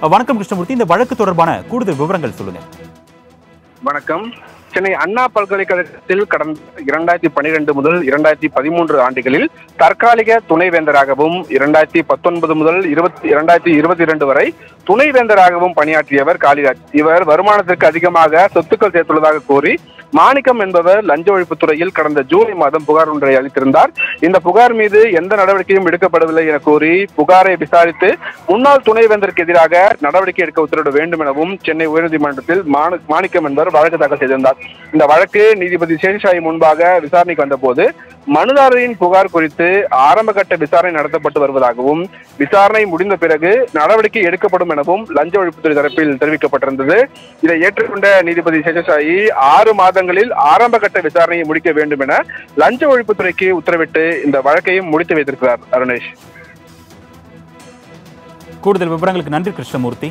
வணக்கம் கிருஷ்ணமூர்த்தி. இந்த வழக்கு தொடர்பான கூடுதல் விவரங்கள் சொல்லுங்க வணக்கம். சென்னை அண்ணா பல்கலைக்கழகத்தில் கடந்த இரண்டாயிரத்தி பன்னிரெண்டு முதல் இரண்டாயிரத்தி பதிமூன்று ஆண்டுகளில் தற்காலிக துணைவேந்தராகவும் இரண்டாயிரத்தி பத்தொன்பது முதல் இருபத்தி இரண்டாயிரத்தி இருபத்தி இரண்டு வரை துணைவேந்தராகவும் பணியாற்றியவர் காளிராஜ். இவர் வருமானத்திற்கு அதிகமாக சொத்துக்கள் சேர்த்துள்ளதாக கூறி மாணிக்கம் என்பவர் லஞ்ச ஒழிப்புத்துறையில் கடந்த ஜூலை மாதம் புகார் ஒன்றை அளித்திருந்தார். இந்த புகார் மீது எந்த நடவடிக்கையும் எடுக்கப்படவில்லை என கூறி புகாரை விசாரித்து முன்னாள் துணைவேந்தருக்கு எதிராக நடவடிக்கை எடுக்க உத்தரவிட வேண்டும் எனவும் சென்னை உயர்நீதிமன்றத்தில் மாணிக்கம் என்பவர் வழக்கு தாக்கல் செய்திருந்தார். இந்த வழக்கு நீதிபதி சேஷாயி முன்பாக விசாரணைக்கு வந்தபோது மனுதாரரின் புகார் குறித்து ஆரம்பகட்ட விசாரணை நடத்தப்பட்டு வருவதாகவும் விசாரணை முடிந்த பிறகு நடவடிக்கை எடுக்கப்படும் எனவும் லஞ்ச ஒழிப்புத்துறை தரப்பில் தெரிவிக்கப்பட்டிருந்தது. இதை ஏற்றுக்கொண்ட நீதிபதி சேஷசாயி ஆறு மாதங்களில் ஆரம்பகட்ட விசாரணையை முடிக்க வேண்டும் என லஞ்ச ஒழிப்புத்துறைக்கு உத்தரவிட்டு இந்த வழக்கையும் முடித்து வைத்திருக்கிறார் அருணேஷ். கூடுதல் விவரங்களுக்கு நன்றி கிருஷ்ணமூர்த்தி.